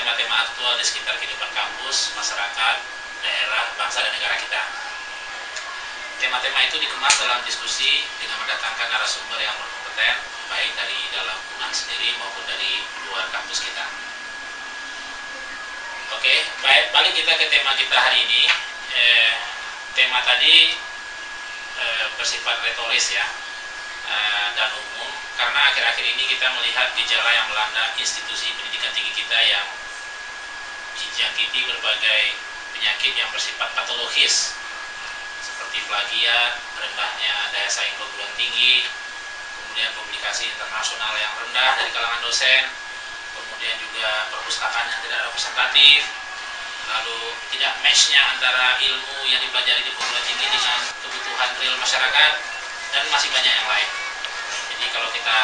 tema-tema aktual di sekitar kehidupan kampus, masyarakat, daerah, bangsa dan negara kita. Tema-tema itu dikemas dalam diskusi dengan mendatangkan narasumber yang berkompeten, baik dari dalam UNAN sendiri maupun dari luar kampus kita. Oke, baik balik kita ke tema kita hari ini. Eh, tema tadi eh, bersifat retoris ya eh, dan umum karena akhir-akhir ini kita melihat gejala yang melanda institusi pendidikan tinggi kita yang dijangkiti berbagai penyakit yang bersifat patologis seperti plagiat, rendahnya daya saing perguruan tinggi, kemudian publikasi internasional yang rendah dari kalangan dosen, kemudian juga perpustakaan yang tidak representatif, lalu tidak matchnya antara ilmu yang dipelajari di perguruan tinggi dengan kebutuhan real masyarakat, dan masih banyak yang lain. Jadi kalau kita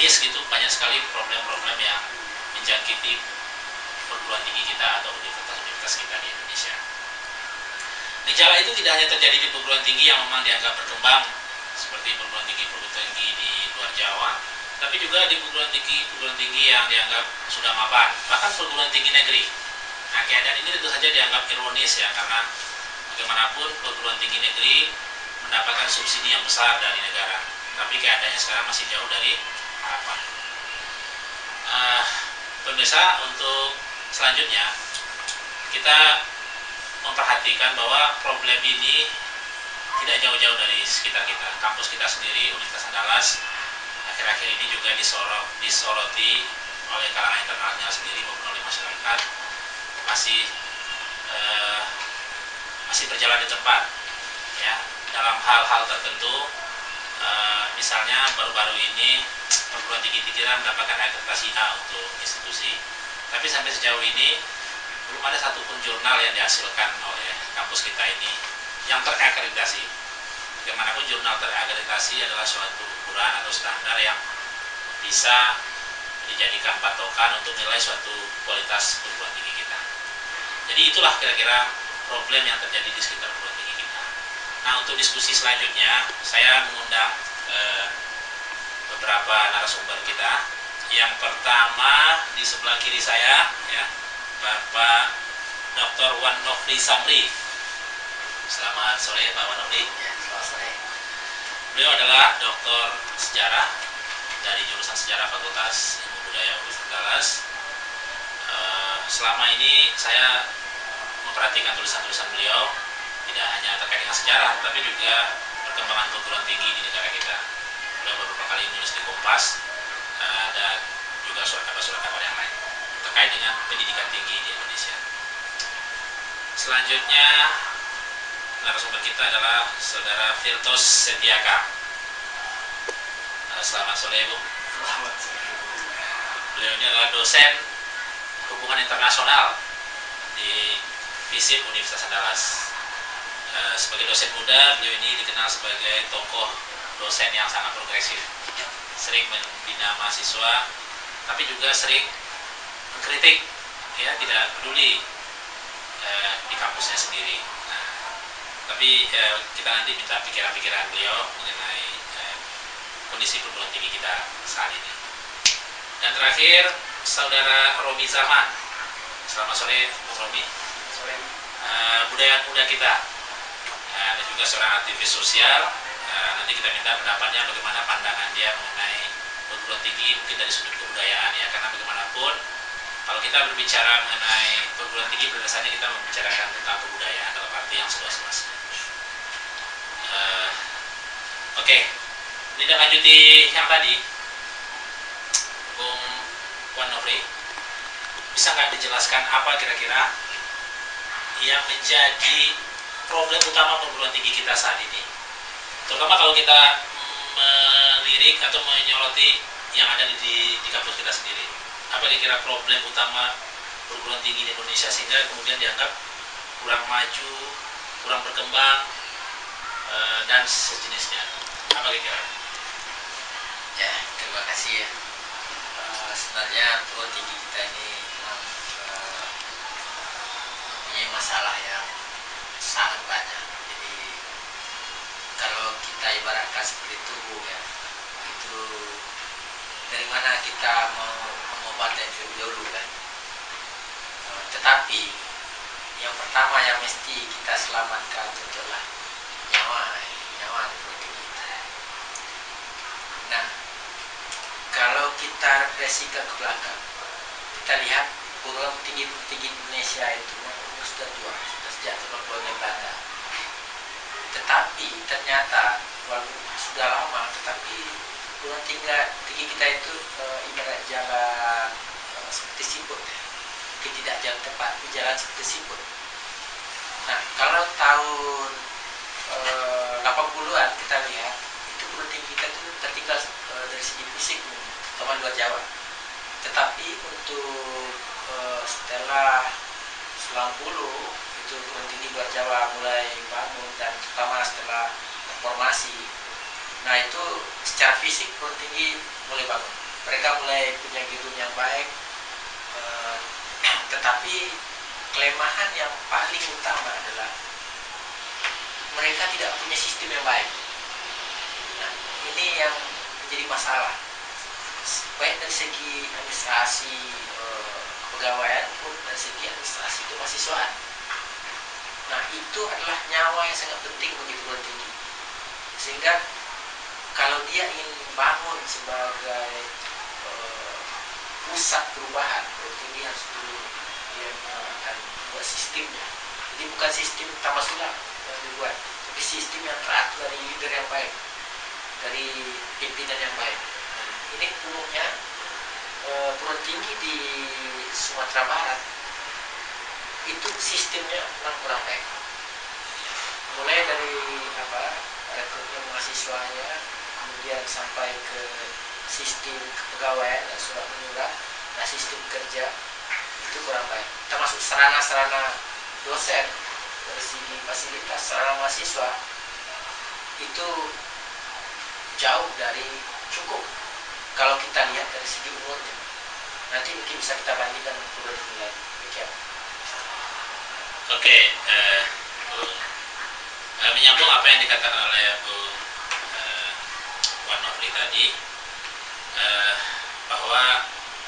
list gitu banyak sekali problem-problem yang menjangkiti perguruan tinggi kita atau universitas-universitas kita di Indonesia. Gejala itu tidak hanya terjadi di perguruan tinggi yang memang dianggap berkembang seperti perguruan tinggi perguruan tinggi di luar Jawa, tapi juga di perguruan tinggi perguruan tinggi yang dianggap sudah mapan, bahkan perguruan tinggi negeri. Nah, keadaan ini tentu saja dianggap ironis ya, karena bagaimanapun perguruan tinggi negeri mendapatkan subsidi yang besar dari negara, tapi keadaannya sekarang masih jauh dari harapan. Uh, pemirsa, untuk selanjutnya kita memperhatikan bahwa problem ini tidak jauh-jauh dari sekitar kita. Kampus kita sendiri, Universitas Andalas, akhir-akhir ini juga disorot, disoroti oleh kalangan internalnya sendiri maupun oleh masyarakat masih eh, masih berjalan di tempat ya dalam hal-hal tertentu eh, misalnya baru-baru ini perguruan tinggi kita mendapatkan akreditasi A untuk institusi tapi sampai sejauh ini belum ada satupun jurnal yang dihasilkan oleh kampus kita ini yang terakreditasi bagaimanapun jurnal terakreditasi adalah suatu ukuran atau standar yang bisa dijadikan patokan untuk nilai suatu kualitas perguruan tinggi kita. Jadi itulah kira-kira problem yang terjadi di sekitar perguruan tinggi kita. Nah untuk diskusi selanjutnya saya mengundang eh, beberapa narasumber kita. Yang pertama di sebelah kiri saya ya Bapak Dr. Wan Nofri Samri. Selamat sore Pak Wan Nofri. Ya, selamat sore. Beliau adalah doktor sejarah dari jurusan sejarah Fakultas Ilmu Budaya Universitas Dallas. Uh, selama ini saya memperhatikan tulisan-tulisan beliau tidak hanya terkait dengan sejarah, tapi juga perkembangan perguruan tinggi di negara kita. Beliau beberapa kali menulis di Kompas juga surat kabar yang lain terkait dengan pendidikan tinggi di Indonesia. Selanjutnya narasumber kita adalah saudara Firtos Setiaka. Selamat sore Bu. Selamat sore. Beliau ini adalah dosen hubungan internasional di FISIP Universitas Andalas. Sebagai dosen muda, beliau ini dikenal sebagai tokoh dosen yang sangat progresif. Sering membina mahasiswa, tapi juga sering mengkritik, ya tidak peduli eh, di kampusnya sendiri tapi eh, kita nanti minta pikiran-pikiran beliau mengenai eh, kondisi perguruan tinggi kita saat ini. Dan terakhir, saudara Romi Zaman. Selamat sore, Bung Romi. Sore. Uh, budaya muda kita. Uh, dan juga seorang aktivis sosial. Uh, nanti kita minta pendapatnya bagaimana pandangan dia mengenai perguruan tinggi mungkin dari sudut kebudayaan ya. Karena bagaimanapun kalau kita berbicara mengenai perguruan tinggi berdasarnya kita membicarakan tentang kebudayaan dalam arti yang seluas-luasnya. Uh, Oke, okay. tidak lanjuti yang tadi, Bung Wan Nofri, bisa nggak dijelaskan apa kira-kira yang menjadi problem utama perguruan tinggi kita saat ini terutama kalau kita melirik atau menyoroti yang ada di, di kampus kita sendiri. Apa kira-kira problem utama perguruan tinggi di Indonesia sehingga kemudian dianggap kurang maju kurang berkembang e, dan sejenisnya? Apa kira-kira? Ya terima kasih ya. E, sebenarnya perguruan tinggi kita ini memang e, punya masalah yang sangat banyak. Jadi kalau kita ibaratkan seperti tubuh ya itu dari mana kita mau mengobati terlebih dahulu kan? Eh, tetapi yang pertama yang mesti kita selamatkan tentulah nyawa nyawa kita. Nah kalau kita refleksikan ke belakang kita lihat perguruan tinggi tinggi Indonesia itu sudah tua sudah sejak zaman kolonial Belanda tetapi ternyata walaupun sudah lama tetapi perguruan tinggi, tinggi kita itu e, ibarat jalan e, seperti siput. Mungkin tidak jalan tepat tapi jalan seperti siput. Nah kalau tahun e, 80-an kita lihat itu tinggi kita itu tertinggal e, dari segi fisik teman luar Jawa. Tetapi untuk e, setelah 90 itu perguruan tinggi luar Jawa mulai bangun dan terutama setelah reformasi Nah itu secara fisik perlu tinggi mulai bangun. Mereka mulai punya gedung yang baik, eh, tetapi kelemahan yang paling utama adalah mereka tidak punya sistem yang baik. Nah ini yang menjadi masalah. Baik dari segi administrasi eh, kepegawaian pun dari segi administrasi kemahasiswaan. Nah itu adalah nyawa yang sangat penting bagi perguruan tinggi. Sehingga kalau dia ingin bangun sebagai uh, pusat perubahan berarti dia harus dulu dia akan buat sistemnya. Jadi bukan sistem tambah sulam yang dibuat tapi sistem yang teratur dari leader yang baik dari pimpinan yang baik. Ini umumnya uh, perguruan tinggi di Sumatera Barat. Itu sistemnya kurang kurang baik. Mulai dari apa rekrutmen mahasiswanya kemudian sampai ke sistem kepegawaian dan surat menyurat nah sistem kerja itu kurang baik. Termasuk sarana-sarana dosen dari segi fasilitas sarana mahasiswa itu jauh dari cukup. Kalau kita lihat dari segi umurnya nanti mungkin bisa kita bandingkan dengan lain. Demikian. Oke eh, eh, menyambung apa yang dikatakan oleh Bu Nofri tadi eh, bahwa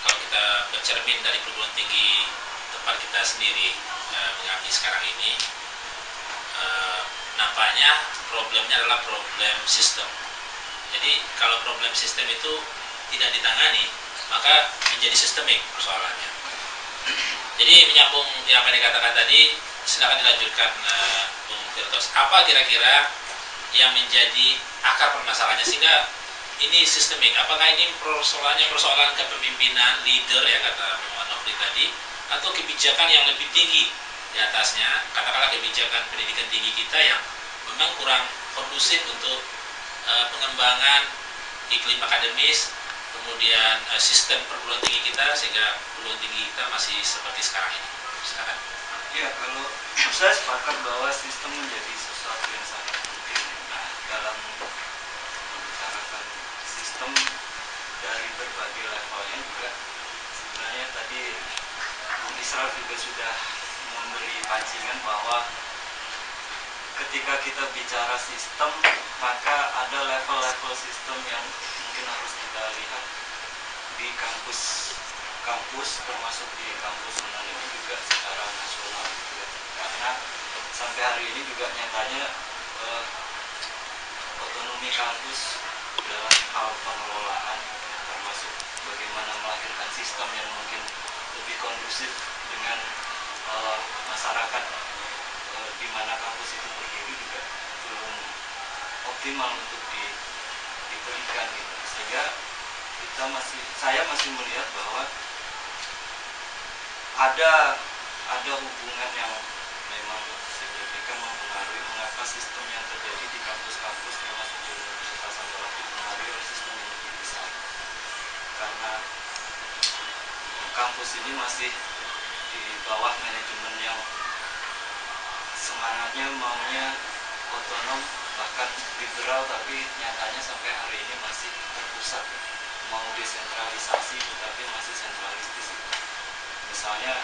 kalau kita bercermin dari perguruan tinggi tempat kita sendiri eh, sekarang ini eh, nampaknya problemnya adalah problem sistem. Jadi kalau problem sistem itu tidak ditangani maka menjadi sistemik persoalannya. Jadi menyambung yang apa yang dikatakan tadi silakan dilanjutkan uh, Bung apa kira-kira yang menjadi akar permasalahannya sehingga ini sistemik. Apakah ini persoalannya persoalan kepemimpinan leader ya kata Nofri tadi atau kebijakan yang lebih tinggi di atasnya katakanlah kebijakan pendidikan tinggi kita yang memang kurang kondusif untuk uh, pengembangan iklim akademis kemudian uh, sistem perguruan tinggi kita sehingga perguruan tinggi kita masih seperti sekarang ini. Silakan. Ya kalau saya sepakat bahwa sistem menjadi dalam membicarakan sistem dari berbagai levelnya juga. Sebenarnya tadi Bung Israel juga sudah memberi pancingan bahwa ketika kita bicara sistem maka ada level-level sistem yang mungkin harus kita lihat di kampus kampus termasuk di kampus Sunan ini juga secara nasional karena sampai hari ini juga nyatanya eh, otonomi kampus dalam hal pengelolaan termasuk bagaimana melahirkan sistem yang mungkin lebih kondusif dengan uh, masyarakat uh, di mana kampus itu berdiri juga belum optimal untuk di, diberikan gitu. Sehingga kita masih saya masih melihat bahwa ada ada hubungan yang memang signifikan mempengaruhi mengapa sistem yang terjadi di kampus-kampus termasuk di Universitas Andalas dipengaruhi oleh sistem yang lebih besar karena kampus ini masih di bawah manajemen yang semangatnya maunya otonom bahkan liberal tapi nyatanya sampai hari ini masih terpusat. Mau desentralisasi tetapi masih sentralistis. Misalnya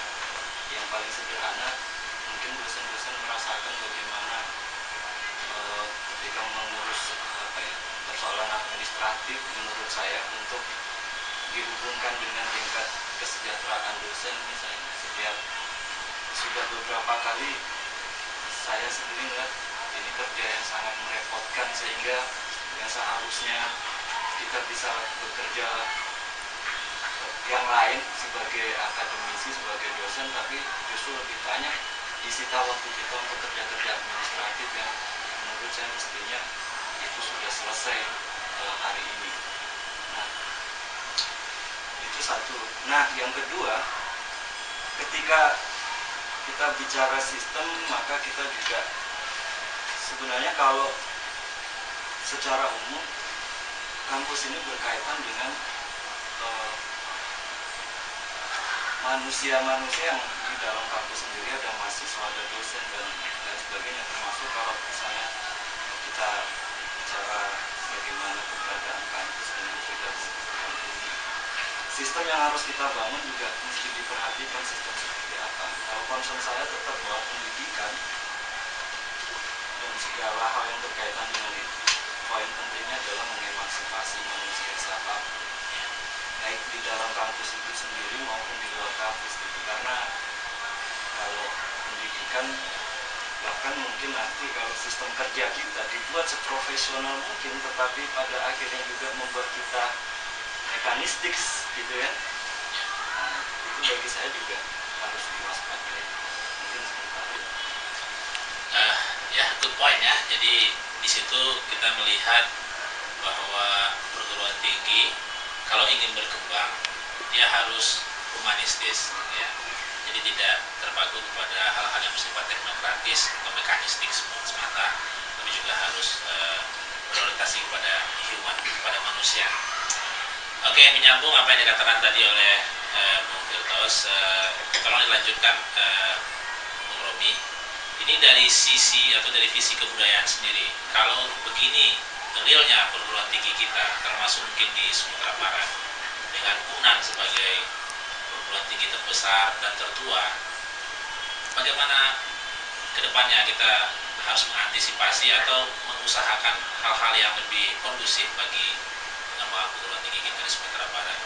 yang paling sederhana mungkin dosen-dosen merasakan bagaimana eh, ketika mengurus apa ya persoalan administratif menurut saya untuk dihubungkan dengan tingkat kesejahteraan dosen misalnya setiap sudah beberapa kali saya sendiri melihat ini kerja yang sangat merepotkan sehingga yang seharusnya kita bisa bekerja yang lain sebagai akademisi, sebagai dosen, tapi justru lebih banyak disita waktu kita untuk kerja-kerja administratif yang menurut saya mestinya itu sudah selesai uh, hari ini. Nah, itu satu. Nah, yang kedua, ketika kita bicara sistem, maka kita juga sebenarnya kalau secara umum kampus ini berkaitan dengan uh, manusia-manusia yang di dalam kampus sendiri ada mahasiswa, ada dosen dan lain sebagainya termasuk kalau misalnya kita bicara bagaimana keberadaan kampus dengan bergabung ini sistem yang harus kita bangun juga mesti diperhatikan sistem seperti apa. Kalau concern saya tetap bahwa pendidikan dan segala hal yang berkaitan dengan itu. Poin pentingnya adalah mengemansipasi manusia siapa pun. Baik di dalam kampus itu sendiri maupun di luar kampus gitu. Karena kalau pendidikan bahkan mungkin nanti kalau sistem kerja kita dibuat seprofesional mungkin tetapi pada akhirnya juga membuat kita mekanistik gitu ya. Nah, itu bagi saya juga harus diwaspadai. Mungkin sementara uh, ya good point ya. Jadi di situ kita melihat bahwa perguruan tinggi kalau ingin berkembang dia harus humanistis ya. Jadi tidak terpaku kepada hal-hal yang bersifat teknokratis atau mekanistik semata tapi juga harus uh, berorientasi kepada human kepada manusia oke menyambung apa yang dikatakan tadi oleh uh, Bung Firdaus uh, tolong dilanjutkan uh, Bung Romi. Ini dari sisi atau dari visi kebudayaan sendiri. Kalau begini realnya perguruan tinggi kita termasuk mungkin di Sumatera Barat dengan Unan sebagai perguruan tinggi terbesar dan tertua bagaimana ke depannya kita harus mengantisipasi atau mengusahakan hal-hal yang lebih kondusif bagi pengembangan perguruan tinggi kita di Sumatera Barat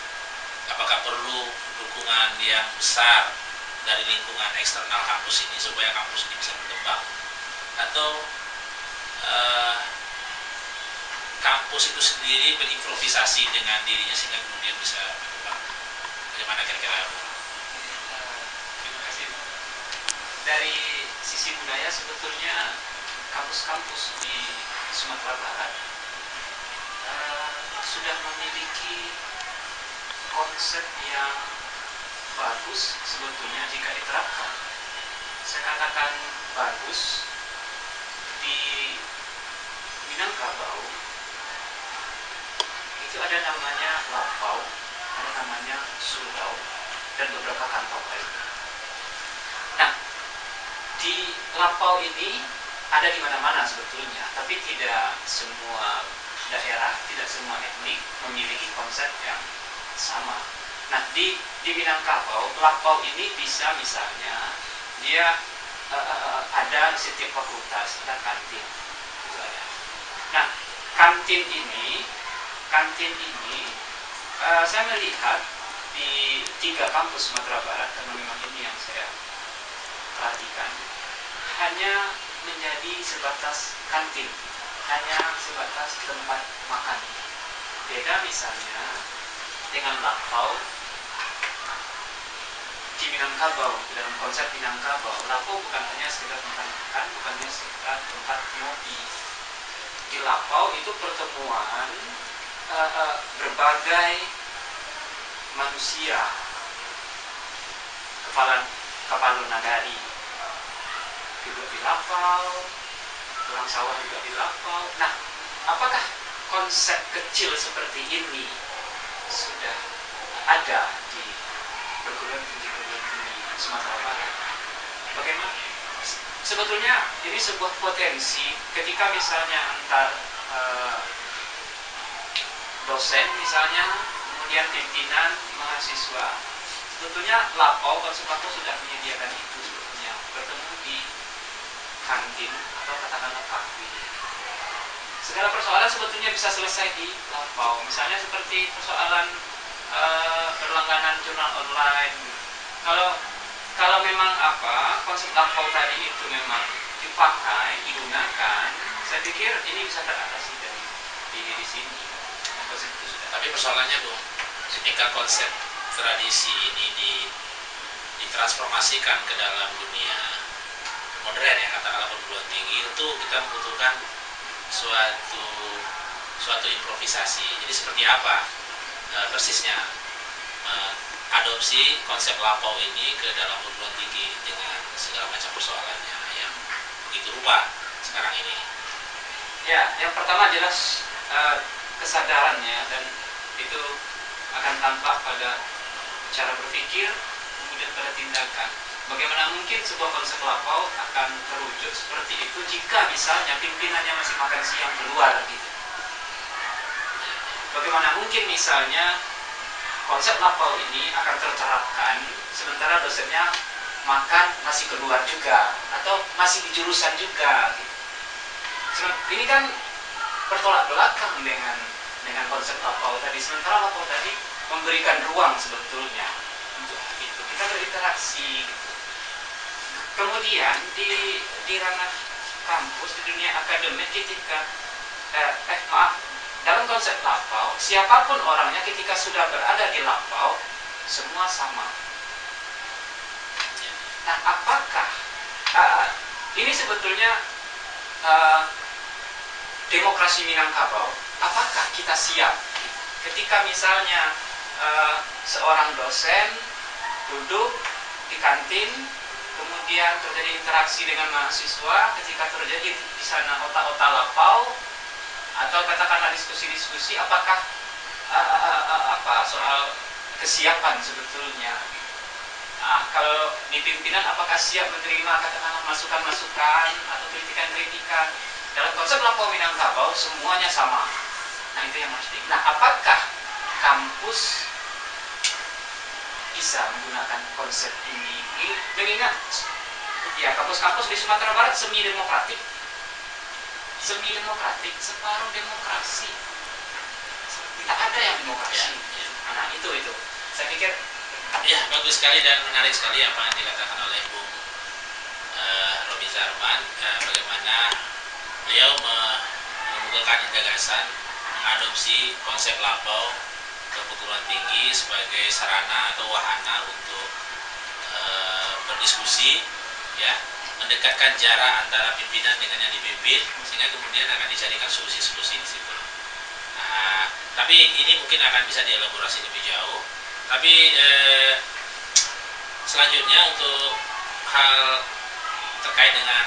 apakah perlu dukungan yang besar dari lingkungan eksternal kampus ini supaya kampus ini bisa berkembang atau uh, kampus itu sendiri berimprovisasi dengan dirinya sehingga kemudian bisa berkembang. Bagaimana kira-kira? Terima kasih. Dari sisi budaya sebetulnya kampus-kampus di Sumatera Barat sudah memiliki konsep yang bagus sebetulnya jika diterapkan. Saya katakan bagus di Minangkabau itu ada namanya lapau, ada namanya sundau, dan beberapa kantong lainnya. Nah, di lapau ini ada di mana-mana sebetulnya, tapi tidak semua daerah, tidak semua etnik memiliki konsep yang sama. Nah, di di Minangkabau, lapau ini bisa misalnya dia uh, ada di setiap fakultas ada kantin. Nah, kantin ini kantin ini uh, saya melihat di tiga kampus Sumatera Barat karena memang ini yang saya perhatikan hanya menjadi sebatas kantin hanya sebatas tempat makan. Beda misalnya dengan lapau di Minangkabau dalam konsep Minangkabau. Lapau bukan hanya sekedar tempat makan bukan hanya sekedar tempat ngopi. Di lapau itu pertemuan uh, uh, berbagai manusia. Kepala kepala nagari. Lapau, tulang sawah juga di lapau. Nah, apakah konsep kecil seperti ini sudah ada di perguruan tinggi perguruan tinggi Sumatera Barat? Bagaimana? Sebetulnya ini sebuah potensi ketika misalnya antar eh, dosen misalnya, kemudian pimpinan, mahasiswa, sebetulnya lapau konsep lapau sudah menyediakan itu kantin atau katakanlah kafe. Segala persoalan sebetulnya bisa selesai di lapau. Misalnya seperti persoalan eh, berlangganan jurnal online. Kalau kalau memang apa konsep lapau tadi itu memang dipakai, digunakan, saya pikir ini bisa teratasi dari di, di sini. Konsep itu sudah Tapi persoalannya bu, ketika konsep tradisi ini di, ditransformasikan ke dalam dunia modern ya katakanlah perguruan tinggi itu kita membutuhkan suatu suatu improvisasi. Jadi seperti apa e, persisnya adopsi konsep lapau ini ke dalam perguruan tinggi dengan segala macam persoalannya yang begitu rupa sekarang ini. Ya, yang pertama jelas eh, kesadarannya dan itu akan tampak pada cara berpikir kemudian pada tindakan. Bagaimana mungkin sebuah konsep lapau akan terwujud seperti itu jika misalnya pimpinannya masih makan siang keluar gitu. Bagaimana mungkin misalnya konsep lapau ini akan tercerahkan sementara dosennya makan masih keluar juga atau masih di jurusan juga gitu. Ini kan bertolak belakang dengan dengan konsep lapau tadi. Sementara lapau tadi memberikan ruang sebetulnya untuk itu kita berinteraksi. Gitu. Kemudian di di ranah kampus di dunia akademik ketika eh, eh maaf dalam konsep lapau siapa pun orangnya ketika sudah berada di lapau semua sama. Nah apakah eh, ini sebetulnya eh, demokrasi Minangkabau, apakah kita siap ketika misalnya eh, seorang dosen duduk di kantin, kemudian terjadi interaksi dengan mahasiswa, ketika terjadi di sana otak-otak lapau, atau katakanlah diskusi-diskusi, apakah apa soal kesiapan sebetulnya? Nah, kalau di pimpinan apakah siap menerima katakanlah masukan-masukan atau kritikan-kritikan? Dalam konsep lapor Minangkabau semuanya sama. Nah itu yang di. Nah apakah kampus bisa menggunakan konsep ini? Ini mengingat ya kampus-kampus di Sumatera Barat semi demokratik, semi demokratik, separuh demokrasi. Tidak ada yang demokrasi. Ya, ya. Nah itu itu. Saya pikir Ya, bagus sekali dan menarik sekali apa yang dikatakan oleh Bung eh, Robi Zarman eh, bagaimana beliau me- mengemukakan gagasan mengadopsi konsep lapau ke perguruan tinggi sebagai sarana atau wahana untuk eh, berdiskusi ya mendekatkan jarak antara pimpinan dengan yang dipimpin sehingga kemudian akan dicarikan solusi-solusi di situ. Nah, tapi ini mungkin akan bisa dielaborasi lebih jauh. Tapi eh, selanjutnya untuk hal terkait dengan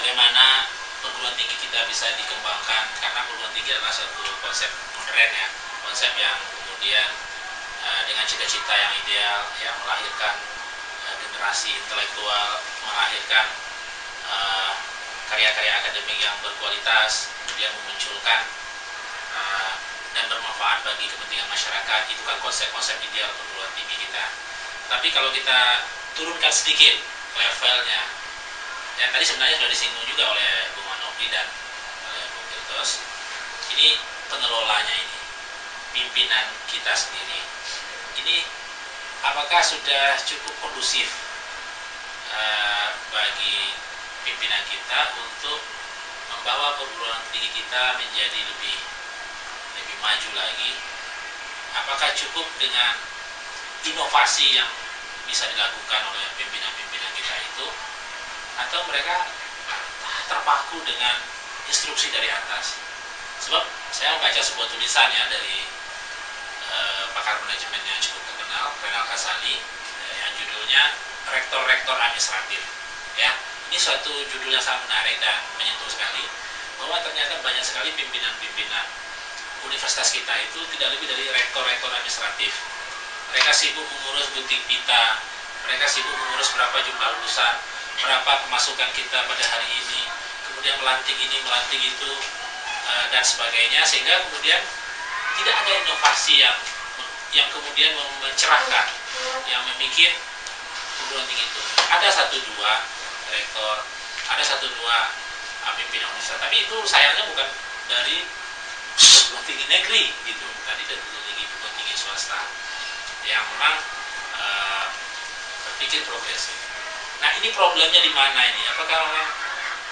bagaimana perguruan tinggi kita bisa dikembangkan karena perguruan tinggi adalah satu konsep modern ya konsep yang kemudian eh, dengan cita-cita yang ideal ya melahirkan generasi intelektual melahirkan eh, karya-karya akademik yang berkualitas kemudian memunculkan eh, dan bermanfaat bagi kepentingan masyarakat itu kan konsep-konsep ideal perguruan tinggi kita. Tapi kalau kita turunkan sedikit levelnya yang tadi sebenarnya sudah disinggung juga oleh Bung Manopri dan oleh Bung Tirtos ini pengelolanya ini pimpinan kita sendiri ini apakah sudah cukup kondusif eh, bagi pimpinan kita untuk membawa perguruan tinggi kita menjadi lebih lebih maju lagi. Apakah cukup dengan inovasi yang bisa dilakukan oleh pimpinan-pimpinan kita itu? Atau mereka terpaku dengan instruksi dari atas? Sebab saya membaca sebuah tulisan ya dari eh, pakar manajemen yang cukup terkenal Renal Kasali eh, yang judulnya rektor-rektor administratif ya ini suatu judul yang sangat menarik dan menyentuh sekali bahwa ternyata banyak sekali pimpinan-pimpinan universitas kita itu tidak lebih dari rektor-rektor administratif. Mereka sibuk mengurus butik pita, mereka sibuk mengurus berapa jumlah lulusan, berapa pemasukan kita pada hari ini, kemudian melantik ini, melantik itu, eh, dan sebagainya, sehingga kemudian tidak ada inovasi yang yang kemudian mencerahkan, yang membuat perguruan tinggi itu. Ada satu dua rektor, ada satu dua pimpinan universitas, tapi itu sayangnya bukan dari perguruan tinggi negeri gitu, tadi dari perguruan tinggi perguruan tinggi swasta yang memang uh, berpikir progresif. Nah ini problemnya di mana ini? Apakah memang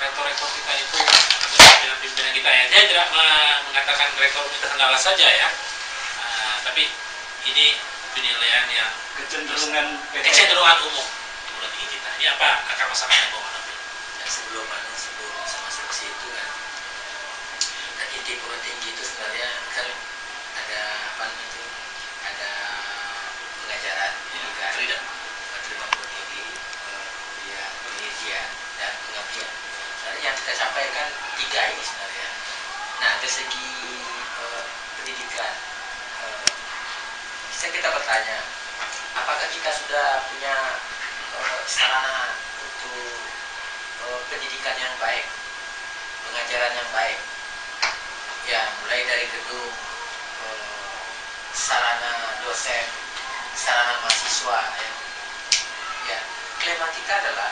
rektor-rektor kita itu pimpinan-pimpinan kita ya? Saya tidak mengatakan rektor itu terkendala saja ya, uh, tapi ini penilaian yang kecenderungan kecenderungan umum. Tinggi kita. Ini apa? Akar masalahnya Bang Ya, sebelum sebelum masuk ke situ kan, nah, inti perguruan tinggi itu sebenarnya kan ada apa itu ada pengajaran. Ya, kan freedom. terima perguruan tinggi eh, kemudian penelitian dan pengabdian. Sebenarnya yang kita capai kan tiga ini sebenarnya. Nah dari segi eh, pendidikan eh, bisa kita bertanya apakah kita sudah punya eh, sarana untuk eh, pendidikan yang baik pengajaran yang baik? Ya mulai dari gedung eh, sarana dosen sarana mahasiswa ya. Ya klaim kita adalah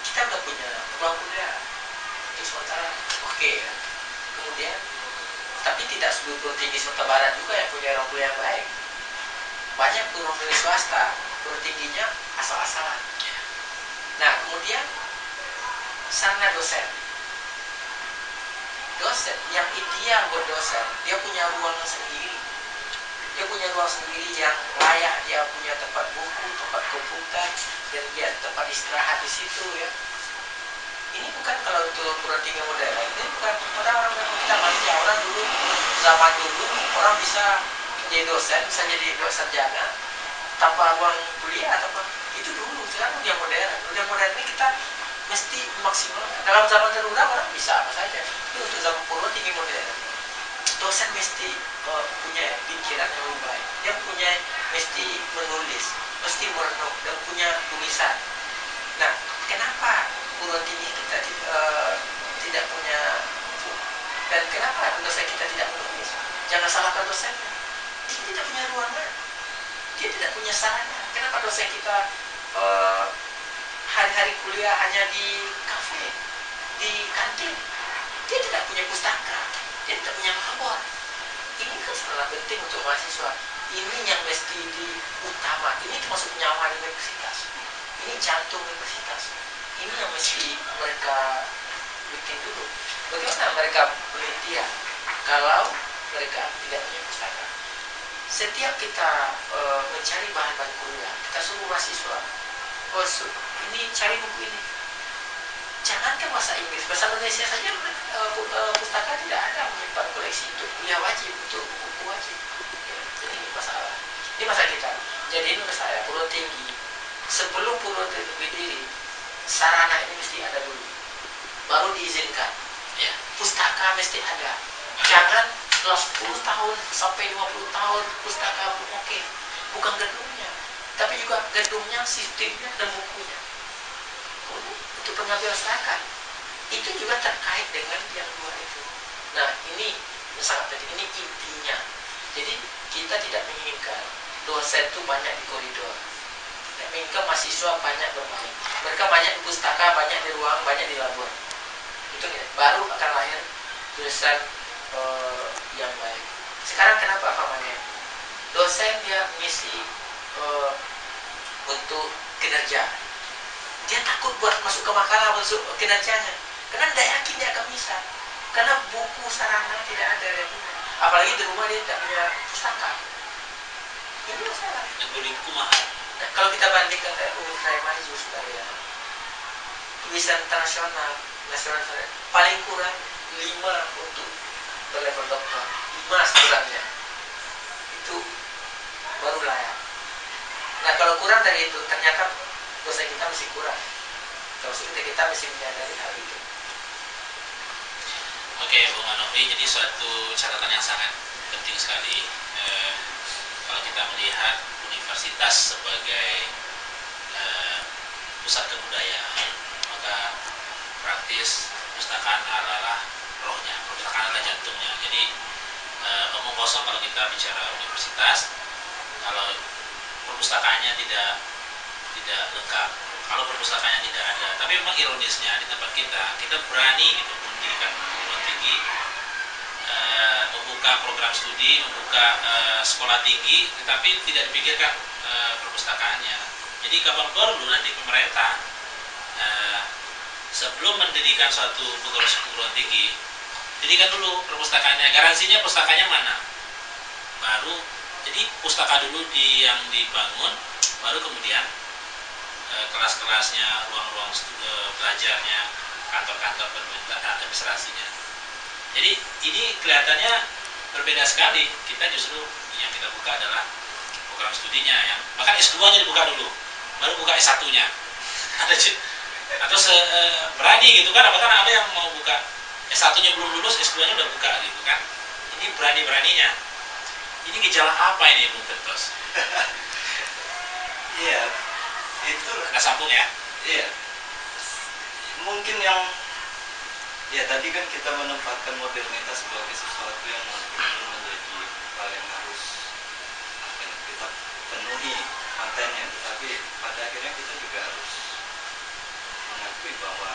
kita udah punya ruang kuliah untuk sementara oke ya. Kemudian tapi tidak seluruh tinggi Sumatera Barat juga yang punya ruang kuliah yang baik. Banyak perguruan tinggi swasta perguruan tingginya asal-asalan. Nah kemudian sarana dosen. Dosen yang ideal buat dosen dia punya ruang sendiri. Dia punya ruang sendiri yang layak dia punya tempat buku tempat komputer dan dia tempat istirahat di situ ya ini bukan kalau untuk perguruan tinggi modern ini bukan orang orang yang kita manusia orang dulu zaman dulu orang bisa jadi dosen bisa jadi dosen sarjana tanpa ruang kuliah atau apa itu dulu sekarang dunia modern. Dunia modern ini kita mesti maksimalkan dalam zaman darurat orang bisa apa saja. Itu untuk zaman perguruan tinggi modern. Dosen mesti uh, punya pikiran yang lebih baik. Dia punya mesti menulis mesti merenung dan punya tulisan. Nah kenapa tinggi kita uh, tidak punya dan kenapa dosen kita tidak menulis? Jangan salahkan dosennya dia tidak punya ruangan. Dia tidak punya sarana. Kenapa dosen kita uh, hari-hari kuliah hanya di kafe di kantin? Dia tidak punya pustaka. Dia tidak punya labor ini kan sangat penting untuk mahasiswa. Ini yang mesti diutama ini termasuk nyawa universitas. Ini jantung universitas ini yang mesti mereka bikin dulu. Bagaimana mereka penelitian kalau mereka tidak punya pustaka. Setiap kita e, mencari bahan-bahan kuliah kita suruh mahasiswa oh, su ini cari buku ini. Jangankan bahasa Inggris. Bahasa Indonesia saja e, pustaka tidak ada. Menyimpan koleksi itu kuliah wajib untuk buku wajib. Ya, jadi ini masalah. Ini masalah kita. Jadi menurut saya perlu tinggi. Sebelum perlu tinggi berdiri sarana ini mesti ada dulu. Baru diizinkan. Ya pustaka mesti ada. Jangan setelah 10 tahun sampai 50 tahun pustaka belum oke. Bukan gedungnya tapi juga gedungnya sistemnya dan bukunya. Untuk pengambilan zakat itu juga terkait dengan yang dua itu. Nah ini sangat penting. Ini intinya. Jadi kita tidak menginginkan dosen itu banyak di koridor menginginkan mahasiswa banyak bermain. Mereka banyak di pustaka banyak di ruang banyak di labor itu baru akan lahir tulisan uh, yang baik. Sekarang kenapa pamannya dosen dia misi uh, untuk kinerja. Dia takut buat masuk ke makalah masuk kinerjanya. Karena tidak yakin dia akan bisa. Karena buku sarana tidak ada apalagi di rumah dia tidak punya pustaka. Ini masalah berliku mahal. Kalau kita bandingkan kayak Universitas Maju sebenarnya tulisan internasional nasional paling kurang lima untuk berlevel dokter lima sekurangnya itu baru layak. Nah kalau kurang dari itu ternyata dosen kita masih kurang. Kalau kita kita mesti menyadari hal itu. Oke, Bung Anofi, jadi suatu catatan yang sangat penting sekali. Eh, kalau kita melihat universitas sebagai eh, pusat kebudayaan, maka praktis perpustakaan adalah rohnya, perpustakaan adalah jantungnya. Jadi eh, omong kosong kalau kita bicara universitas, kalau perpustakaannya tidak tidak lengkap, kalau perpustakaannya tidak ada. Tapi memang ironisnya di tempat kita, kita berani gitu mendirikan perguruan tinggi, eh, membuka program studi, membuka eh, sekolah tinggi, tetapi tidak dipikirkan eh, perpustakaannya. Jadi kapan perlu nanti pemerintah eh, sebelum mendirikan suatu perguruan tinggi, dirikan dulu perpustakaannya. Garansinya pustakanya mana? Baru jadi pustaka dulu di yang dibangun, baru kemudian kelas-kelasnya, ruang-ruang belajarnya, kantor-kantor pemerintahan administrasinya. Jadi ini kelihatannya berbeda sekali. Kita justru yang kita buka adalah program studinya yang bahkan S2-nya dibuka dulu, baru buka S1-nya. Ada sih. Atau se, eh, berani gitu kan, apakah ada yang mau buka S1-nya belum lulus, S2-nya udah buka gitu kan. Ini berani-beraninya. Ini gejala apa ini Bung Kentos? Iya, itu Nggak sambung ya? iya. Mungkin yang ya tadi kan kita menempatkan modernitas sebagai sesuatu yang mungkin menjadi hal yang harus apa ya, kita penuhi kontennya, tetapi pada akhirnya kita juga harus mengakui bahwa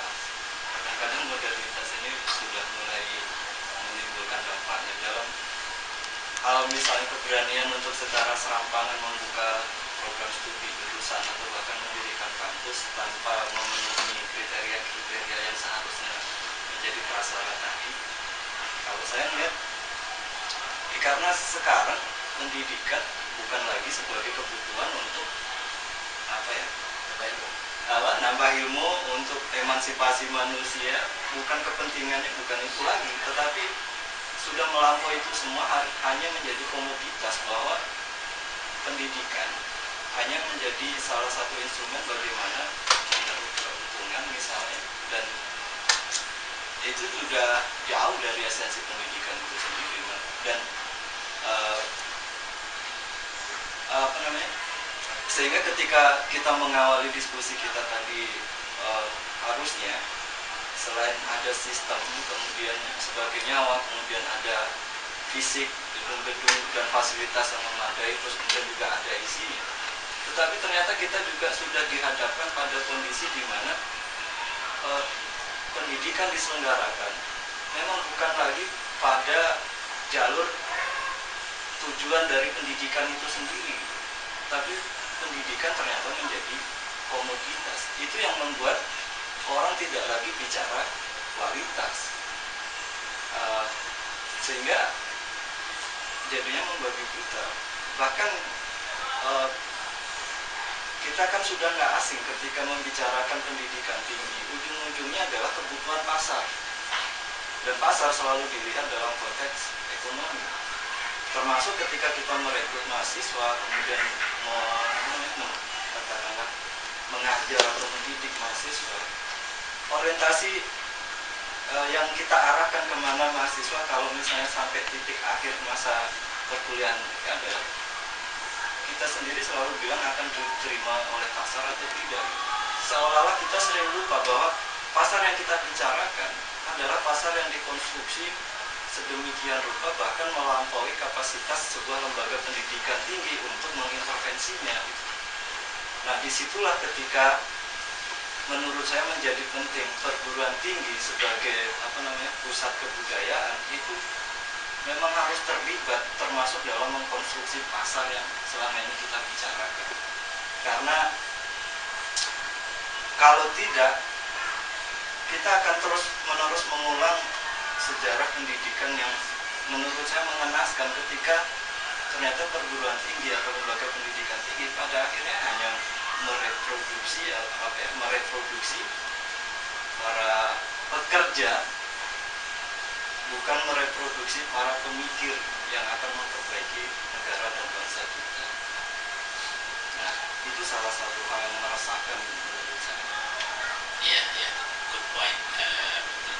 kadang-kadang modernitas ini sudah mulai menimbulkan dampaknya. Dalam hal misalnya keberanian untuk secara serampangan membuka program studi jurusan atau bahkan mendirikan kampus tanpa memenuhi kriteria-kriteria yang seharusnya menjadi prasyarat tadi. Kalau saya melihat, ya karena sekarang pendidikan bukan lagi sebagai kebutuhan untuk apa ya, apa nambah ilmu untuk emansipasi manusia, bukan kepentingannya bukan itu lagi, tetapi sudah melampaui itu semua ha- hanya menjadi komoditas bahwa pendidikan hanya menjadi salah satu instrumen bagaimana keuntungan misalnya dan itu sudah jauh dari esensi pendidikan itu sendiri dan eh, apa namanya sehingga ketika kita mengawali diskusi kita tadi eh, harusnya selain ada sistem kemudian sebagai nyawa kemudian ada fisik gedung-gedung dan fasilitas yang memadai terus kemudian juga ada isinya. Tetapi ternyata kita juga sudah dihadapkan pada kondisi di mana eh, pendidikan diselenggarakan memang bukan lagi pada jalur tujuan dari pendidikan itu sendiri tapi pendidikan ternyata menjadi komoditas. Itu yang membuat orang tidak lagi bicara kualitas. Eh, sehingga jadinya membabi buta bahkan eh, kita kan sudah nggak asing ketika membicarakan pendidikan tinggi ujung-ujungnya adalah kebutuhan pasar. Dan pasar selalu dilihat dalam konteks ekonomi. Termasuk ketika kita merekrut mahasiswa kemudian katakanlah mengajar atau mendidik mahasiswa orientasi eh, yang kita arahkan ke mana mahasiswa kalau misalnya sampai titik akhir masa perkuliahan adalah kita sendiri selalu bilang akan diterima oleh pasar atau tidak seolah-olah kita sering lupa bahwa pasar yang kita bicarakan adalah pasar yang dikonstruksi sedemikian rupa bahkan melampaui kapasitas sebuah lembaga pendidikan tinggi untuk mengintervensinya. Nah di situlah ketika menurut saya menjadi penting perguruan tinggi sebagai apa namanya pusat kebudayaan itu memang harus terlibat termasuk dalam mengkonstruksi pasar yang selama ini kita bicarakan. Karena kalau tidak kita akan terus menerus mengulang sejarah pendidikan yang menurut saya mengenaskan ketika ternyata perguruan tinggi atau lembaga pendidikan tinggi pada akhirnya hanya mereproduksi atau apa ya, mereproduksi para pekerja bukan mereproduksi para pemikir yang akan memperbaiki negara dan bangsa kita. Nah, itu salah satu hal yang meresahkan menurut saya. Iya,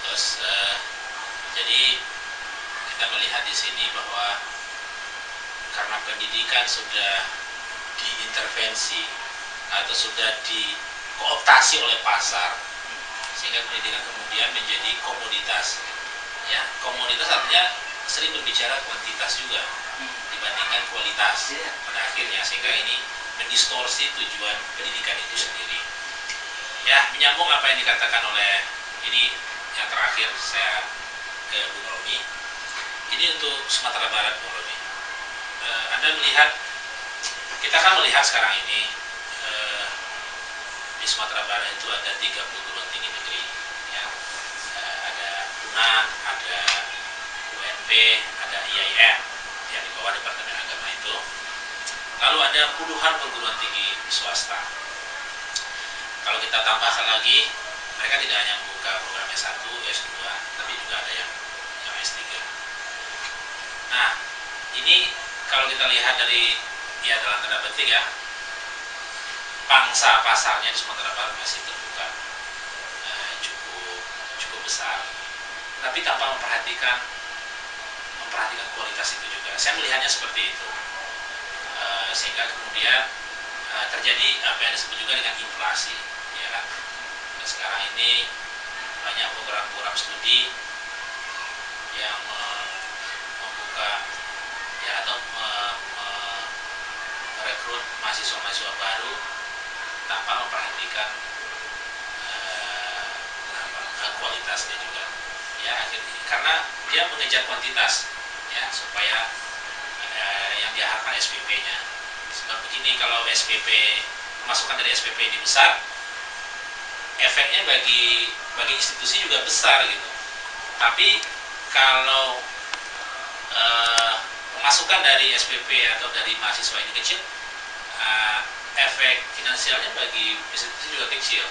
terus eh, jadi kita melihat di sini bahwa karena pendidikan sudah diintervensi atau sudah dikooptasi oleh pasar sehingga pendidikan kemudian menjadi komoditas ya komunitas artinya sering berbicara kuantitas juga dibandingkan kualitas iya. pada akhirnya sehingga ini mendistorsi tujuan pendidikan itu sendiri. Ya menyambung apa yang dikatakan oleh ini yang terakhir saya ke Bung Romi ini untuk Sumatera Barat Bung Romi eh, Anda melihat kita kan melihat sekarang ini eh, di Sumatera Barat itu ada 32 ada UNP ada IAIN yang di bawah Departemen Agama itu. Lalu ada puluhan perguruan tinggi swasta. Kalau kita tambahkan lagi mereka tidak hanya membuka program S1, S2 tapi juga ada yang yang S3 nah ini kalau kita lihat dari ya dalam tanda petik ya pangsa pasarnya di Sumatera Barat masih terbuka. Eh, cukup cukup besar tapi tanpa memperhatikan memperhatikan kualitas itu juga. Saya melihatnya seperti itu. Eh, sehingga kemudian eh, terjadi apa yang disebut juga dengan inflasi ya kan? Dan sekarang ini banyak program-program studi yang me- membuka ya atau me- me- merekrut mahasiswa-mahasiswa baru tanpa memperhatikan eh, kualitasnya juga ya karena dia mengejar kuantitas ya supaya eh, yang diharapkan SPP-nya sebab begini kalau SPP masukan dari SPP ini besar efeknya bagi bagi institusi juga besar gitu. Tapi kalau eh, pemasukan dari SPP atau dari mahasiswa ini kecil eh, efek finansialnya bagi institusi juga kecil.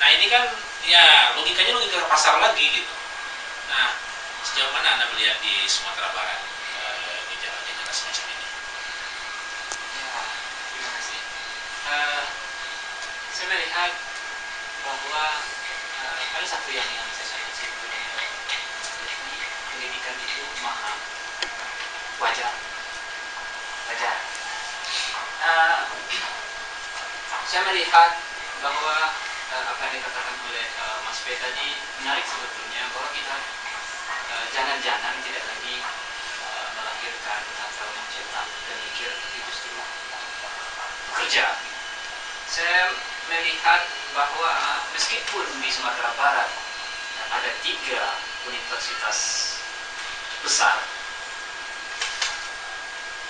Nah ini kan ya logikanya logika pasar lagi gitu sejauh mana anda melihat di Sumatera Barat eh, gejala-gejala semacam ini Ya, terima kasih. Eh, saya melihat bahwa eh, ada satu yang yang saya sebetulnya Jadi, pendidikan itu mahal, wajar, wajar. Eh, saya melihat bahwa eh, apa yang dikatakan oleh eh, Mas P tadi menarik sebetulnya bahwa kita jangan-jangan tidak lagi eh, melahirkan atau mencetak pemikir tapi justru bekerja. Saya melihat bahwa meskipun di Sumatera Barat ada tiga universitas besar,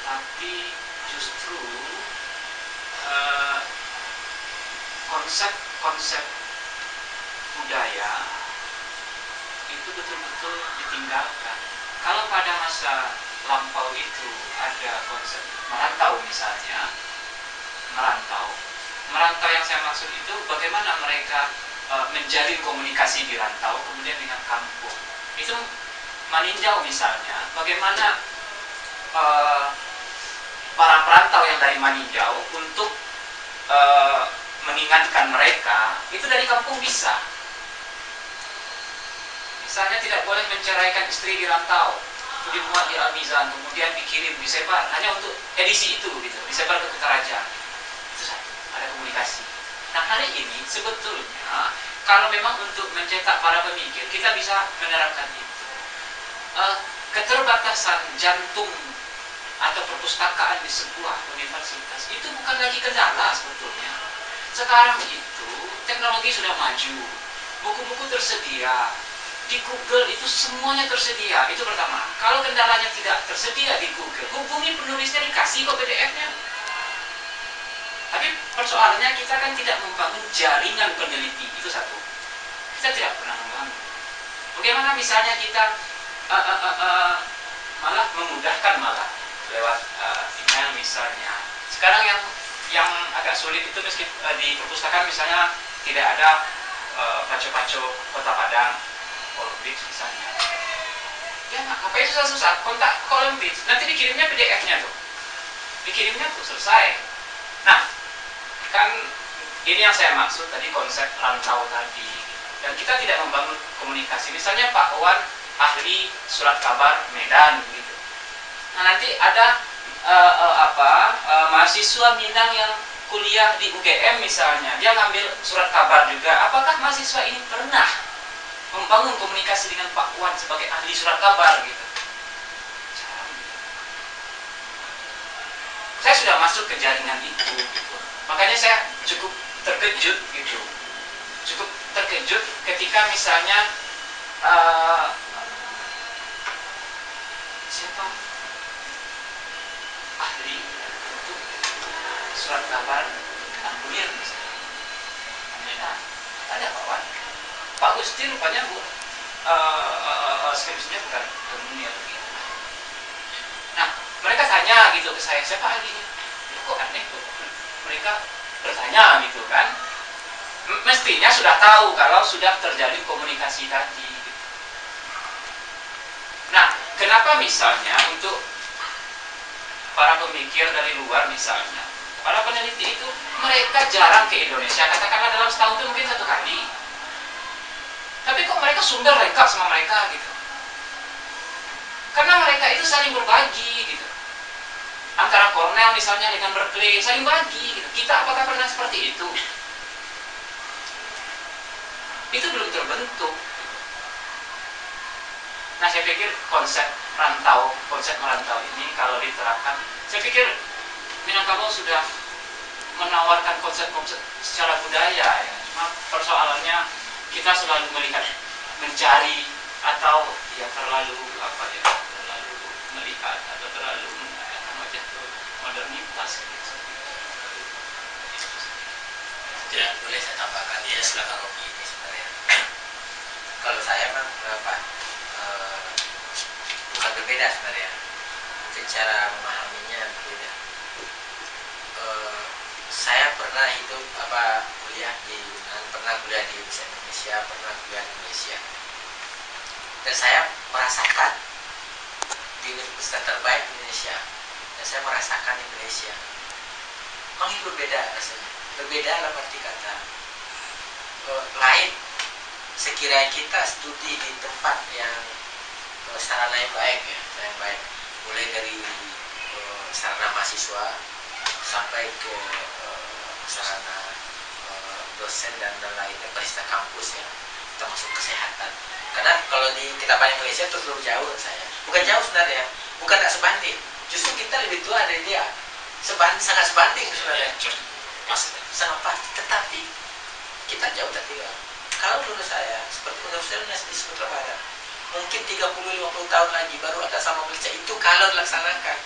tapi justru eh, konsep-konsep budaya itu betul-betul ditinggalkan. Kalau pada masa lampau itu ada konsep merantau misalnya, merantau, merantau yang saya maksud itu bagaimana mereka eh, menjalin komunikasi di rantau kemudian dengan kampung. Itu meninjau misalnya bagaimana eh, para perantau yang dari Maninjau untuk eh, mengingatkan mereka itu dari kampung bisa. Misalnya tidak boleh menceraikan istri di rantau, itu dimuat di Al-Mizan, kemudian dikirim, disebar hanya untuk edisi itu gitu, disebar ke Kutaraja. Itu satu, ada komunikasi. Nah hari ini sebetulnya kalau memang untuk mencetak para pemikir kita bisa menerapkan itu. Eh, keterbatasan jantung atau perpustakaan di sebuah universitas itu bukan lagi kendala sebetulnya. Sekarang itu teknologi sudah maju, buku-buku tersedia, di Google itu semuanya tersedia. Itu pertama. Kalau kendalanya tidak tersedia di Google, hubungi penulisnya dikasih kok PDF-nya. Tapi persoalannya kita kan tidak membangun jaringan peneliti itu satu. Kita tidak pernah membangun. Bagaimana misalnya kita eh, eh, eh, eh, malah memudahkan malah lewat eh, email misalnya. Sekarang yang yang agak sulit itu meski eh, di perpustakaan misalnya tidak ada eh, paco-paco kota Padang, Columbus misalnya. Ya, apa itu susah-susah? Kontak Columbus, nanti dikirimnya PDF-nya tuh. Dikirimnya tuh selesai. Nah, kan ini yang saya maksud tadi konsep rantau tadi. Dan dan kita tidak membangun komunikasi. Misalnya Pak Wan ahli surat kabar Medan gitu. Nah nanti ada uh, uh, apa uh, mahasiswa Minang yang kuliah di UGM misalnya, dia ngambil surat kabar juga. Apakah mahasiswa ini pernah membangun komunikasi dengan Pak Wan sebagai ahli surat kabar gitu? Saya sudah masuk ke jaringan itu, gitu. makanya saya cukup terkejut gitu, cukup terkejut ketika misalnya uh, siapa ahli untuk surat kabar Ambulir misalnya. Nah, ada Pak Wan. Pak Gusti rupanya bu, uh, uh, skripsinya bukan dunia begitu. Nah, mereka tanya gitu ke saya, siapa ahlinya? Kok aneh tuh? Mereka bertanya gitu kan. Mestinya sudah tahu kalau sudah terjadi komunikasi tadi. Gitu. Nah, kenapa misalnya untuk para pemikir dari luar misalnya para peneliti itu mereka jarang ke Indonesia katakanlah dalam setahun itu mungkin satu kali mereka sumber lengkap sama mereka gitu karena mereka itu saling berbagi gitu antara Cornell misalnya dengan Berkeley saling bagi gitu. kita apakah pernah seperti itu itu belum terbentuk nah saya pikir konsep rantau konsep merantau ini kalau diterapkan saya pikir Minangkabau sudah menawarkan konsep-konsep secara budaya ya. Cuma persoalannya kita selalu melihat mencari atau ya terlalu apa ya terlalu melihat atau terlalu menaikkan wajah modernitas gitu. Ya, boleh saya tambahkan ya silakan Robi ini sebenarnya. Kalau saya memang berapa uh, bukan berbeda sebenarnya, secara memahaminya berbeda. Uh, saya pernah hidup apa kuliah di Yunan, pernah kuliah di Indonesia, pernah Indonesia, dan saya merasakan di universitas terbaik Indonesia, dan saya merasakan Indonesia. Memang itu berbeda rasanya. Berbeda dalam arti kata uh, lain. Sekiranya kita studi di tempat yang uh, sarana yang baik ya yang baik. Mulai dari uh, sarana mahasiswa sampai ke sarana dosen dan dan lainnya peristiwa kampus ya termasuk kesehatan. Karena kalau di kita banyak Malaysia itu terlalu jauh saya. Bukan jauh sebenarnya bukan tak sebanding. Justru kita lebih tua dari dia. Sebanding sangat sebanding sebenarnya. Sangat pasti. Tetapi kita jauh tertinggal kalau menurut saya seperti universitas di Sumatera Barat mungkin 30-50 tahun lagi baru ada sama Malaysia itu kalau dilaksanakan.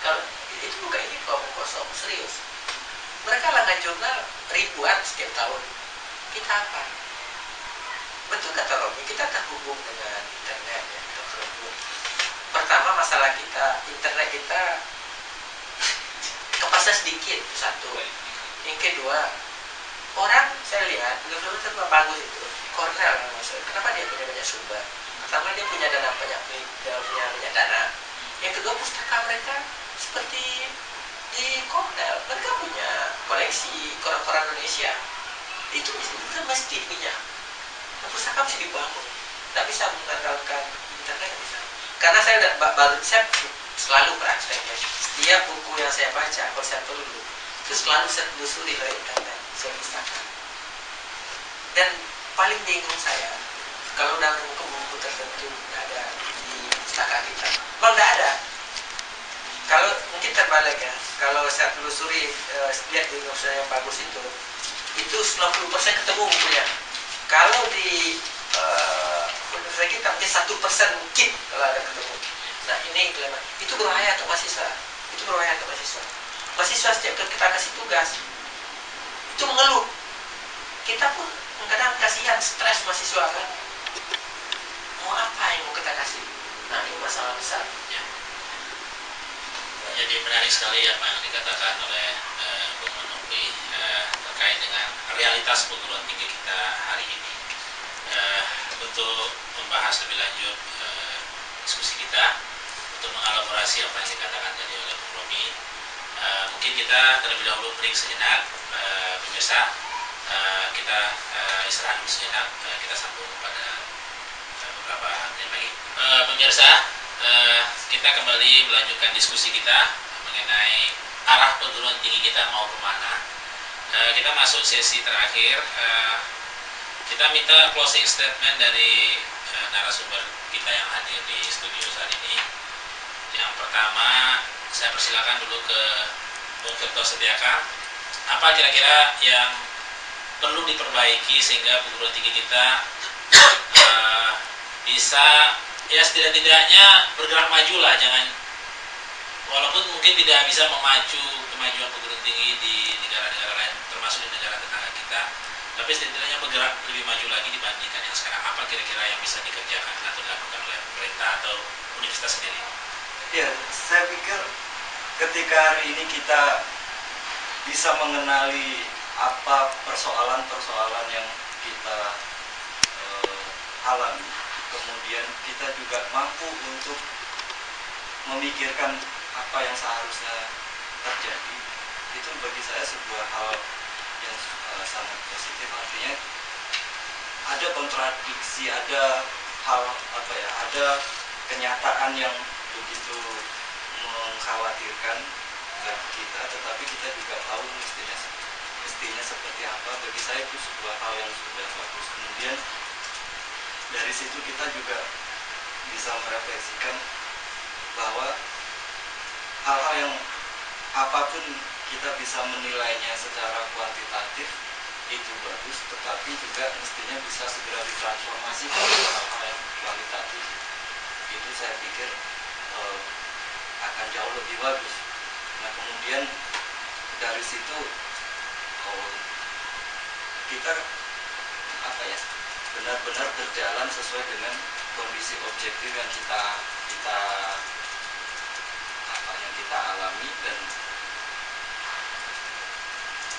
Kalau itu bukan ini omong kosong serius mereka langgan jurnal ribuan setiap tahun. Kita apa? Betul kata Romi kita terhubung dengan internet ya terhubung. Pertama masalah kita internet kita kapasitas sedikit satu. Yang kedua orang saya lihat universitas bagus itu. Cornell maksudnya kenapa dia punya banyak sumber? Pertama dia punya dana banyak dia punya banyak dana. Yang kedua pustaka mereka seperti di Cornell mereka punya koleksi koran-koran Indonesia. Itu itu mesti punya. Nah, pustaka mesti dibangun. Tidak bisa mengandalkan internet bisa. Karena saya udah baru saya selalu praktek setiap buku yang saya baca kalau saya perlu itu selalu saya telusuri dari internet saya pustaka dan paling bingung saya kalau dalam buku-buku tertentu ada di pustaka kita. Memang tidak ada kalau mungkin terbalik ya kalau saya telusuri uh, lihat di universitas yang bagus itu itu 90% ketemu bukunya kalau di uh, universitas kita mungkin satu persen mungkin kalau ada ketemu. Nah ini dilema. Itu berbahaya untuk mahasiswa. Itu berbahaya untuk mahasiswa. Mahasiswa setiap kita kasih tugas itu mengeluh. Kita pun kadang kasihan stres mahasiswa kan. Mau apa yang mau kita kasih? Nah ini masalah besar. ya. Jadi menarik sekali apa yang dikatakan oleh uh, uh, terkait dengan realitas perguruan tinggi kita hari ini uh, untuk membahas lebih lanjut uh, diskusi kita untuk mengelaborasi apa yang dikatakan tadi oleh Bung Romi uh, mungkin kita terlebih dahulu break sejenak uh, pemirsa uh, kita uh, istirahat sejenak. Uh, kita sambung pada uh, beberapa menit lagi. Uh, pemirsa, kita kembali melanjutkan diskusi kita mengenai arah perguruan tinggi kita mau ke mana. Uh, kita masuk sesi terakhir. Uh, kita minta closing statement dari uh, narasumber kita yang hadir di studio saat ini. Yang pertama, saya persilakan dulu ke Bung Firto Setiaka. Apa kira-kira yang perlu diperbaiki sehingga perguruan tinggi kita uh, bisa ya setidak-tidaknya bergerak maju lah, jangan walaupun mungkin tidak bisa memaju kemajuan perguruan tinggi di negara-negara lain, termasuk di negara tetangga kita, tapi setidaknya bergerak lebih maju lagi dibandingkan yang sekarang. Apa kira-kira yang bisa dikerjakan atau dilakukan oleh pemerintah atau universitas sendiri? Ya, saya pikir ketika hari ini kita bisa mengenali apa persoalan-persoalan yang kita eh, alami, kemudian kita juga mampu untuk memikirkan apa yang seharusnya terjadi, itu bagi saya sebuah hal yang uh, sangat positif. Artinya ada kontradiksi ada hal apa ya ada kenyataan yang begitu mengkhawatirkan bagi kita tetapi kita juga tahu mestinya mestinya seperti apa. Bagi saya itu sebuah hal yang sudah bagus. Kemudian dari situ kita juga bisa merefleksikan bahwa hal-hal yang apa pun kita bisa menilainya secara kuantitatif itu bagus, tetapi juga mestinya bisa segera ditransformasi ke hal-hal yang kualitatif. Itu saya pikir uh, akan jauh lebih bagus. Nah kemudian dari situ uh, kita apa ya benar-benar berjalan sesuai dengan kondisi objektif yang kita kita apa yang kita alami dan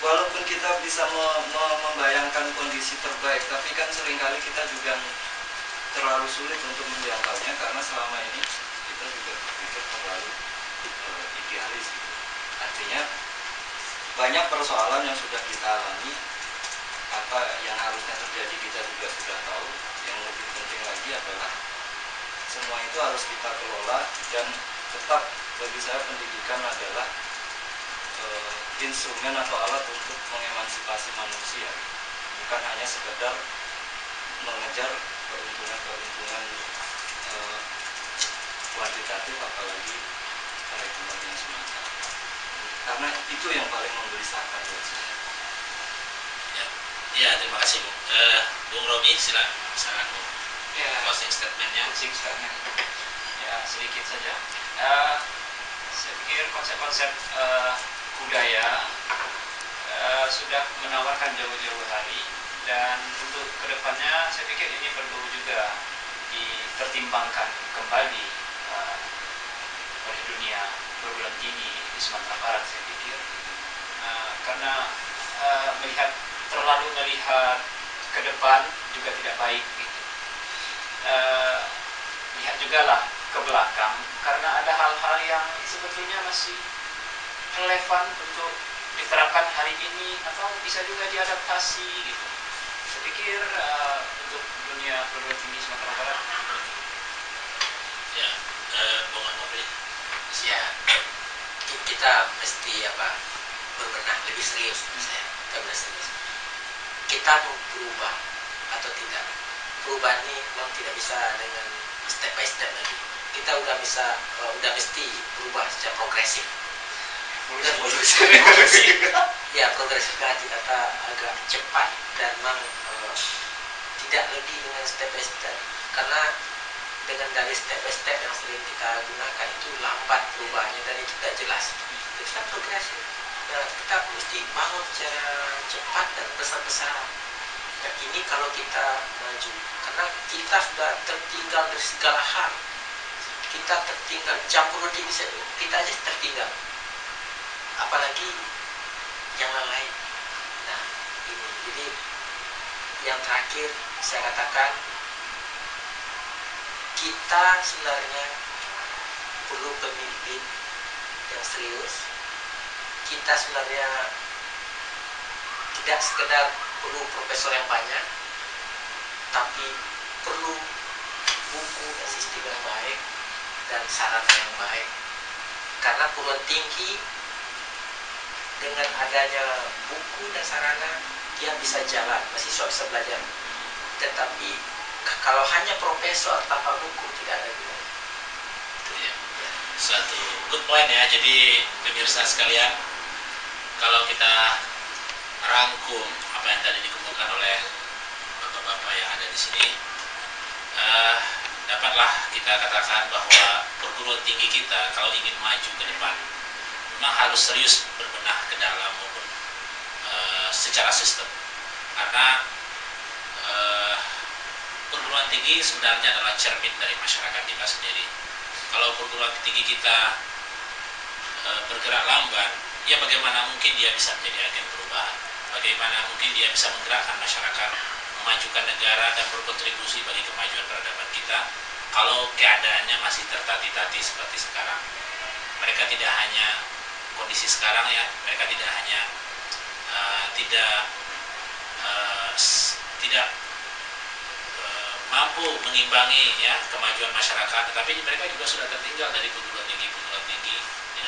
walaupun kita bisa me, me, membayangkan kondisi terbaik, tapi kan sering kali kita juga terlalu sulit untuk menjangkaunya karena selama ini kita juga berpikir terlalu uh, idealis. Gitu. Artinya banyak persoalan yang sudah kita alami, apa yang harusnya terjadi kita juga sudah tahu. Yang lebih penting lagi adalah semua itu harus kita kelola dan tetap bagi saya pendidikan adalah uh, instrumen atau alat untuk mengemansipasi manusia. Bukan hanya sekedar mengejar keuntungan-keuntungan uh, kuantitatif apalagi yang semata. Karena itu yang paling menggelisahkan buat saya ya, ya terima kasih Bu. Uh, Bung Robi silakan. Silakan Bu. Ya, closing statementnya. Closing statement. Ya sedikit saja. Uh, saya pikir konsep-konsep uh, budaya uh, sudah menawarkan jauh-jauh hari. Dan untuk ke depannya saya pikir ini perlu juga dipertimbangkan kembali uh, oleh dunia perguruan tinggi di Sumatera Barat saya pikir. Uh, karena uh, melihat terlalu melihat ke depan juga tidak baik gitu. uh, lihat juga lah ke belakang karena ada hal-hal yang sebetulnya masih relevan untuk diterapkan hari ini atau bisa juga diadaptasi gitu. Saya pikir uh, untuk dunia perguruan tinggi Sumatera Barat ya Bung Nobri ya. Kita mesti apa berbenah lebih serius saya kita benar serius kita mau berubah atau tidak? Perubahan ini memang tidak bisa dengan step by step lagi. Kita udah bisa uh, udah mesti berubah secara progresif. Udah progresif ya progresif berarti kata agak cepat dan memang uh, tidak lebih dengan step by step. Karena dengan dari step by step yang sering kita gunakan itu lambat perubahannya dan itu tidak jelas. Kita progresif kita mesti bangun secara cepat dan besar-besaran. Dan ini kalau kita maju karena kita sudah tertinggal dari segala hal. Kita tertinggal campur di kita aja tertinggal. Apalagi yang lain nah ini jadi yang terakhir saya katakan kita sebenarnya perlu pemimpin yang serius kita sebenarnya tidak sekedar perlu profesor yang banyak tapi perlu buku dan sistem yang baik dan sarana yang baik karena perguruan tinggi dengan adanya buku dan sarana dia bisa jalan mahasiswa bisa belajar tetapi kalau hanya profesor tanpa buku tidak ada gunanya Itu ya. Suatu good point ya. Jadi pemirsa sekalian, kalau kita rangkum apa yang tadi dikemukakan oleh bapak-bapak yang ada di sini, eh, dapatlah kita katakan bahwa perguruan tinggi kita kalau ingin maju ke depan, memang harus serius berbenah ke dalam maupun eh, secara sistem. Karena eh, perguruan tinggi sebenarnya adalah cermin dari masyarakat kita sendiri. Kalau perguruan tinggi kita e, bergerak lamban, ya bagaimana mungkin dia bisa menjadi agen perubahan? Bagaimana mungkin dia bisa menggerakkan masyarakat, memajukan negara dan berkontribusi bagi kemajuan peradaban kita kalau keadaannya masih tertati-tati seperti sekarang. Mereka tidak hanya kondisi sekarang ya, mereka tidak hanya e, tidak s- tidak eh, mampu mengimbangi ya kemajuan masyarakat, tetapi mereka juga sudah tertinggal dari perguruan tinggi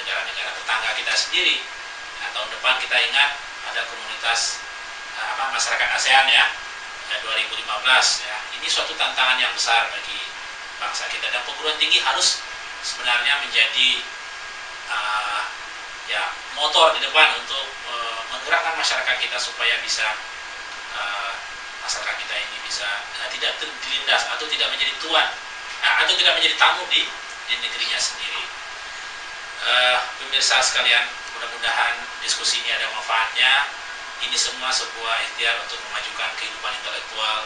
negara-negara tetangga kita sendiri. Nah, tahun depan kita ingat ada komunitas eh, apa masyarakat ASEAN ya, ya 2015 ya. Ini suatu tantangan yang besar bagi bangsa kita dan perguruan tinggi harus sebenarnya menjadi eh, ya motor di depan untuk eh, menggerakkan masyarakat kita supaya bisa eh, masyarakat kita ini bisa eh, tidak dilindas atau tidak menjadi tuan eh, atau tidak menjadi tamu di di negerinya sendiri. Eh, pemirsa sekalian, mudah-mudahan diskusi ini ada manfaatnya. Ini semua sebuah ikhtiar untuk memajukan kehidupan intelektual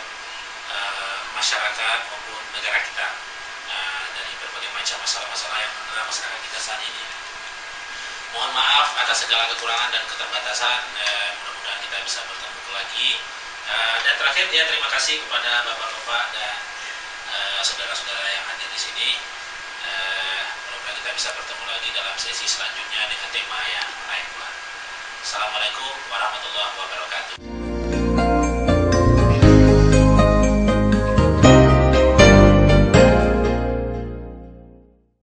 eh, masyarakat maupun negara kita eh, dari berbagai macam masalah-masalah yang mengenai masyarakat kita saat ini. Mohon maaf atas segala kekurangan dan keterbatasan. Eh, mudah-mudahan kita bisa bertemu lagi. Eh, dan terakhir ya terima kasih kepada bapak-bapak dan saudara-saudara yang hadir di sini. Mudah-mudahan bisa bertemu lagi dalam sesi selanjutnya dengan tema yang lain. Assalamualaikum warahmatullahi wabarakatuh.